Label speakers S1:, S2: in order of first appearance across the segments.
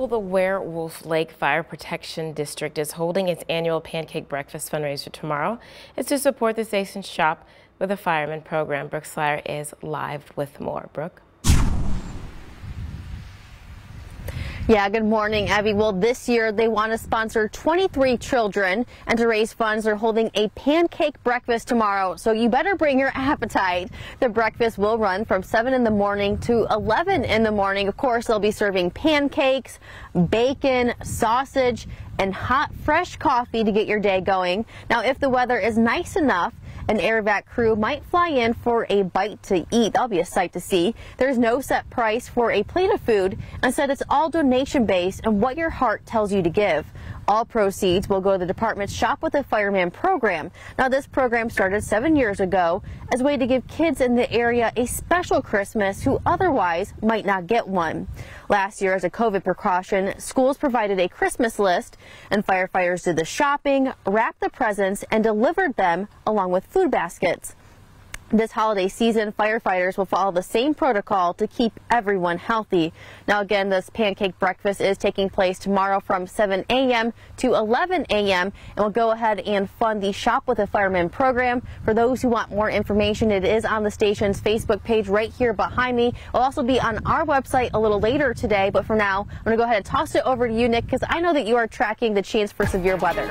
S1: Well, the Werewolf Lake Fire Protection District is holding its annual pancake breakfast fundraiser tomorrow. It's to support the Station Shop with a fireman program. Brooke Slyer is live with more. Brooke?
S2: Yeah, good morning, Abby. Well, this year they want to sponsor 23 children, and to raise funds, they're holding a pancake breakfast tomorrow. So you better bring your appetite. The breakfast will run from 7 in the morning to 11 in the morning. Of course, they'll be serving pancakes, bacon, sausage, and hot, fresh coffee to get your day going. Now, if the weather is nice enough, an Air Evac crew might fly in for a bite to eat. That'll be a sight to see. There's no set price for a plate of food. Instead, it's all donation based and what your heart tells you to give. All proceeds will go to the department's Shop with a Fireman program. Now, this program started seven years ago as a way to give kids in the area a special Christmas who otherwise might not get one. Last year, as a COVID precaution, schools provided a Christmas list, and firefighters did the shopping, wrapped the presents, and delivered them along with food baskets. This holiday season, firefighters will follow the same protocol to keep everyone healthy. Now, again, this pancake breakfast is taking place tomorrow from 7 a.m. to 11 a.m. and we'll go ahead and fund the Shop with a Fireman program. For those who want more information, it is on the station's Facebook page right here behind me. It'll also be on our website a little later today. But for now, I'm going to go ahead and toss it over to you, Nick, because I know that you are tracking the chance for severe weather.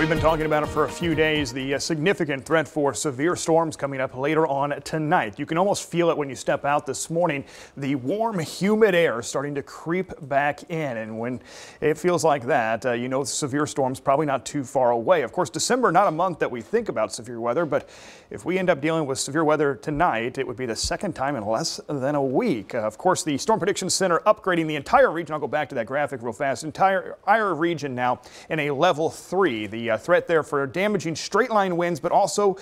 S3: We've been talking about it for a few days. The uh, significant threat for severe storms coming up later on tonight. You can almost feel it when you step out this morning. The warm, humid air starting to creep back in. And when it feels like that, uh, you know severe storms probably not too far away. Of course, December, not a month that we think about severe weather, but if we end up dealing with severe weather tonight, it would be the second time in less than a week. Uh, of course, the Storm Prediction Center upgrading the entire region. I'll go back to that graphic real fast. Entire, entire region now in a level three. The uh, threat there for damaging straight line winds, but also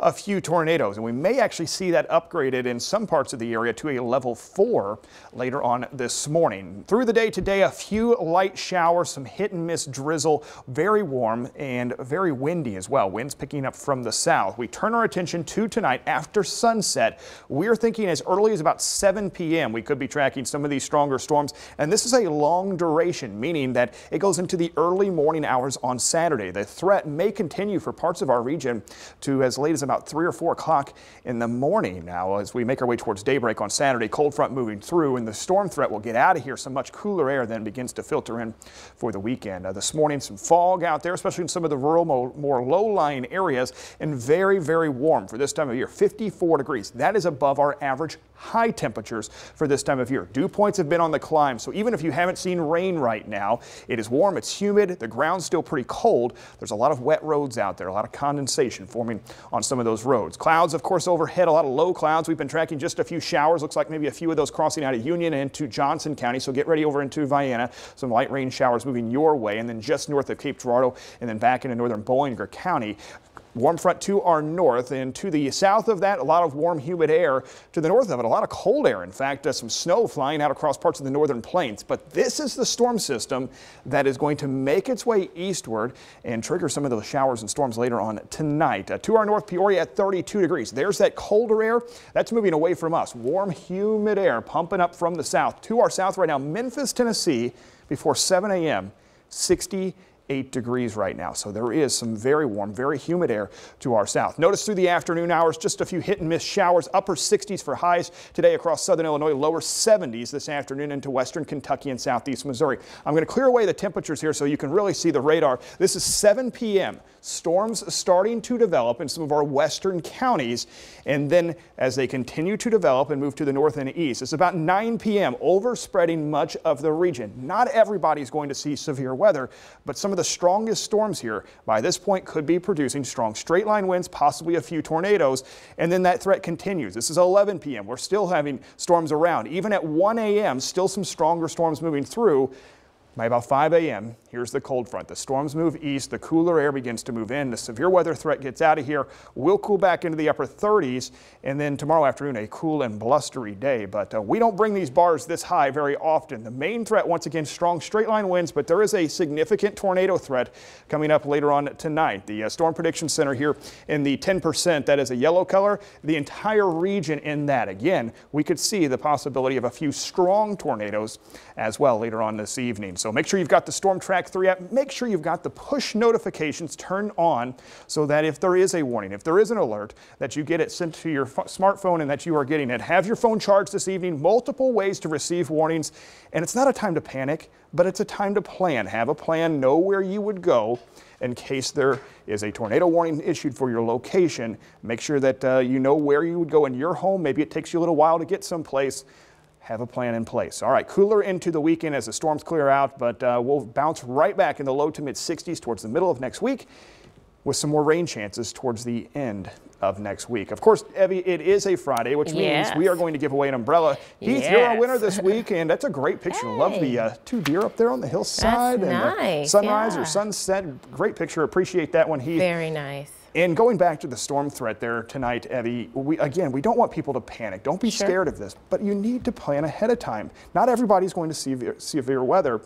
S3: a few tornadoes. And we may actually see that upgraded in some parts of the area to a level four later on this morning. Through the day today, a few light showers, some hit and miss drizzle, very warm and very windy as well. Winds picking up from the south. We turn our attention to tonight after sunset. We're thinking as early as about 7 p.m. we could be tracking some of these stronger storms. And this is a long duration, meaning that it goes into the early morning hours on Saturday. The threat may continue for parts of our region to as late as about 3 or 4 o'clock in the morning now as we make our way towards daybreak on Saturday. Cold front moving through and the storm threat will get out of here. Some much cooler air then begins to filter in for the weekend. Uh, this morning, some fog out there, especially in some of the rural, more low-lying areas, and very, very warm for this time of year. 54 degrees. That is above our average high temperatures for this time of year. Dew points have been on the climb, so even if you haven't seen rain right now, it is warm, it's humid, the ground's still pretty cold. There's a lot of wet roads out there, a lot of condensation forming on some of those roads. Clouds, of course, overhead, a lot of low clouds. We've been tracking just a few showers. Looks like maybe a few of those crossing out of Union into Johnson County, so get ready over into Vienna. Some light rain showers moving your way, and then just north of Cape Girardeau and then back into northern Bollinger County. Warm front to our north and to the south of that, a lot of warm, humid air. To the north of it, a lot of cold air. In fact, uh, some snow flying out across parts of the northern plains. But this is the storm system that is going to make its way eastward and trigger some of those showers and storms later on tonight. Uh, to our north, Peoria at 32 degrees. There's that colder air. That's moving away from us. Warm, humid air pumping up from the south. To our south right now, Memphis, Tennessee, before 7 a.m., 60 8 degrees right now. So there is some very warm, very humid air to our south. Notice through the afternoon hours, just a few hit and miss showers, upper 60s for highs today across southern Illinois, lower 70s this afternoon into western Kentucky and southeast Missouri. I'm going to clear away the temperatures here so you can really see the radar. This is 7 p.m. Storms starting to develop in some of our western counties. And then as they continue to develop and move to the north and east, it's about 9 p.m. overspreading much of the region. Not everybody's going to see severe weather, but some of the strongest storms here by this point could be producing strong straight line winds, possibly a few tornadoes, and then that threat continues. This is 11 p.m. We're still having storms around. Even at 1 a.m., still some stronger storms moving through. By about 5 a.m., here's the cold front. The storms move east, the cooler air begins to move in, the severe weather threat gets out of here. We'll cool back into the upper 30s, and then tomorrow afternoon, a cool and blustery day. But uh, we don't bring these bars this high very often. The main threat, once again, strong straight line winds, but there is a significant tornado threat coming up later on tonight. The uh, Storm Prediction Center here in the 10%, that is a yellow color, the entire region in that. Again, we could see the possibility of a few strong tornadoes as well later on this evening. So make sure you've got the Storm Track 3 app. Make sure you've got the push notifications turned on so that if there is a warning, if there is an alert, that you get it sent to your smartphone and that you are getting it. Have your phone charged this evening. Multiple ways to receive warnings. And it's not a time to panic, but it's a time to plan. Have a plan, know where you would go in case there is a tornado warning issued for your location. Make sure that uh, you know where you would go in your home. Maybe it takes you a little while to get someplace have a plan in place. All right, cooler into the weekend as the storms clear out, but uh, we'll bounce right back in the low to mid 60s towards the middle of next week with some more rain chances towards the end of next week. Of course, Evie, it is a Friday, which
S1: yes.
S3: means we are going to give away an umbrella. Heath, yes. you're our winner this week, and that's a great picture. Hey. Love the uh, two deer up there on the hillside
S1: that's
S3: and
S1: nice.
S3: sunrise
S1: yeah.
S3: or sunset. Great picture. Appreciate that one, Heath.
S1: Very nice.
S3: And going back to the storm threat there tonight, Evie, we, again, we don't want people to panic. Don't be sure. scared of this, but you need to plan ahead of time. Not everybody's going to see severe, severe weather,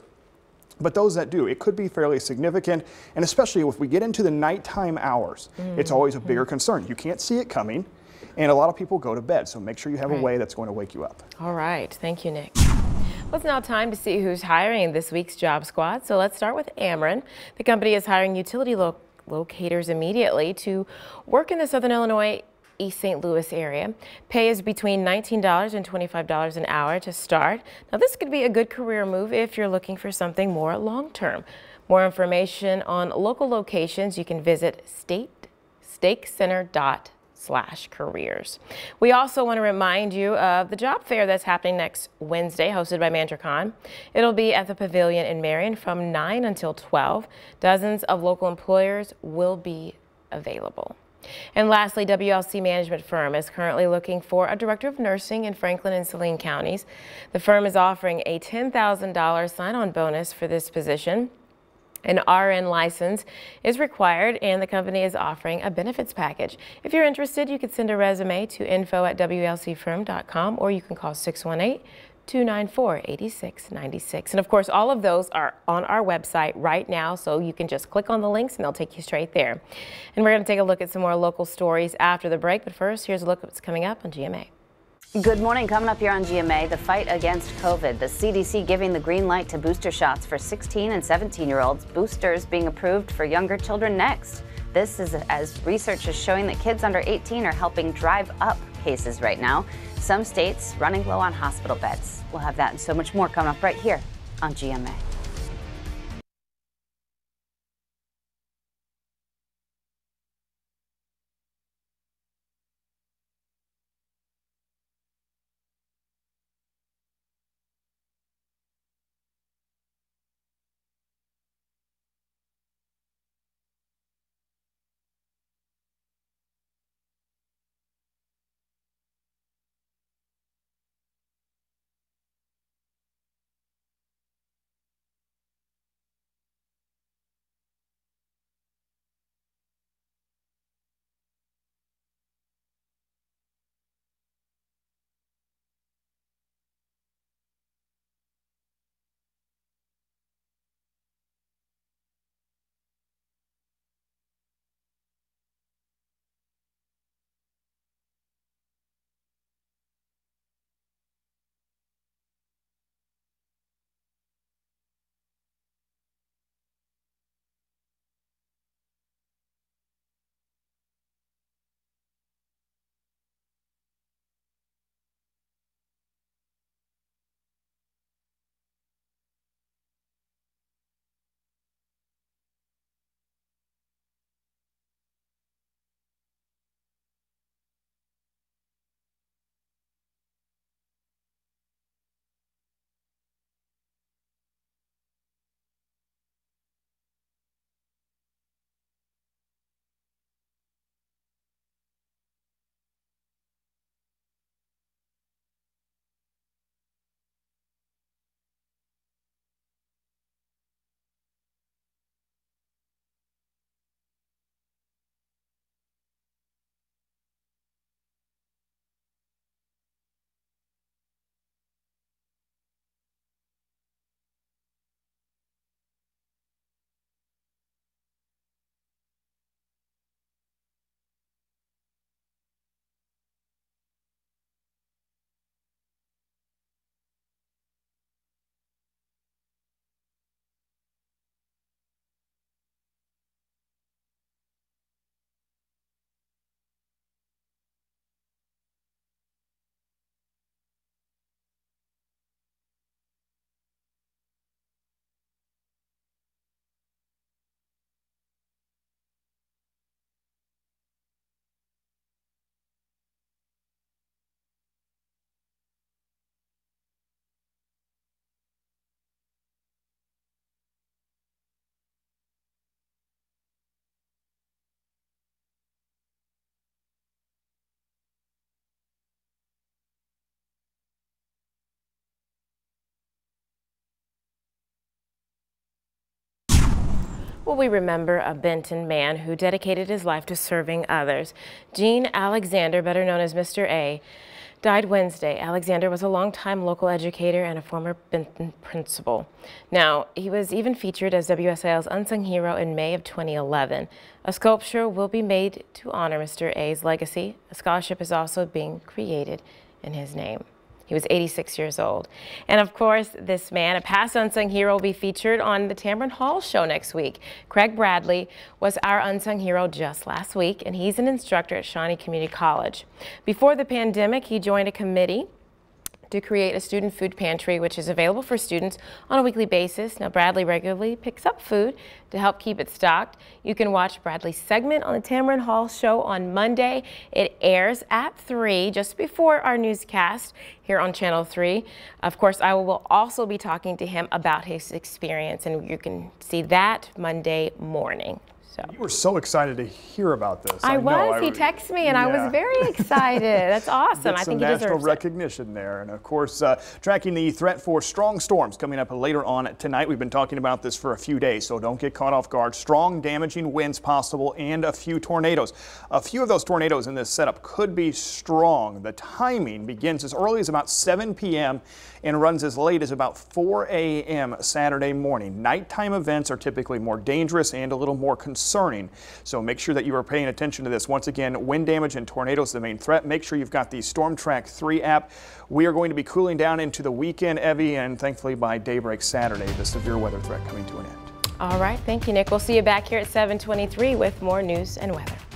S3: but those that do, it could be fairly significant. And especially if we get into the nighttime hours, mm-hmm. it's always a bigger mm-hmm. concern. You can't see it coming, and a lot of people go to bed. So make sure you have right. a way that's going to wake you up.
S1: All right. Thank you, Nick. Well, it's now time to see who's hiring this week's job squad. So let's start with Ameren. The company is hiring utility lo locators immediately to work in the Southern Illinois East St. Louis area. Pay is between $19 and $25 an hour to start. Now this could be a good career move if you're looking for something more long-term. More information on local locations you can visit statestakecenter.com slash careers. We also want to remind you of the job fair that's happening next Wednesday, hosted by Man-Tra-Con. It'll be at the Pavilion in Marion from 9 until 12. Dozens of local employers will be available. And lastly, WLC Management Firm is currently looking for a director of nursing in Franklin and Saline counties. The firm is offering a $10,000 sign-on bonus for this position. An RN license is required and the company is offering a benefits package. If you're interested, you can send a resume to info at WLCfirm.com or you can call 618 294 8696. And of course, all of those are on our website right now, so you can just click on the links and they'll take you straight there. And we're going to take a look at some more local stories after the break, but first, here's a look at what's coming up on GMA.
S4: Good morning. Coming up here on GMA, the fight against COVID. The CDC giving the green light to booster shots for 16 and 17 year olds. Boosters being approved for younger children next. This is as research is showing that kids under 18 are helping drive up cases right now. Some states running low on hospital beds. We'll have that and so much more coming up right here on GMA.
S1: Will we remember a Benton man who dedicated his life to serving others. Gene Alexander, better known as Mr. A, died Wednesday. Alexander was a longtime local educator and a former Benton principal. Now, he was even featured as WSIL's unsung hero in May of 2011. A sculpture will be made to honor Mr. A's legacy. A scholarship is also being created in his name. He was 86 years old. And of course, this man, a past unsung hero, will be featured on the Tamron Hall show next week. Craig Bradley was our unsung hero just last week, and he's an instructor at Shawnee Community College. Before the pandemic, he joined a committee to create a student food pantry, which is available for students on a weekly basis. Now, Bradley regularly picks up food to help keep it stocked. You can watch Bradley's segment on the Tamron Hall show on Monday. It airs at 3, just before our newscast here on Channel 3. Of course, I will also be talking to him about his experience, and you can see that Monday morning.
S3: So. You were so excited to hear about this.
S1: I, I was. he texted me, and yeah. I was very excited. That's awesome.
S3: I
S1: think
S3: he
S1: deserves national
S3: recognition there, and of course, uh, tracking the threat for strong storms coming up later on tonight. We've been talking about this for a few days, so don't get caught off guard. Strong, damaging winds possible, and a few tornadoes. A few of those tornadoes in this setup could be strong. The timing begins as early as about 7 p.m. and runs as late as about 4 a.m. Saturday morning. Nighttime events are typically more dangerous and a little more concerning concerning. So make sure that you are paying attention to this. Once again, wind damage and tornadoes the main threat. Make sure you've got the Storm Track 3 app. We are going to be cooling down into the weekend, Evie, and thankfully by daybreak Saturday, the severe weather threat coming to an end.
S1: All right. Thank you, Nick. We'll see you back here at 723 with more news and weather.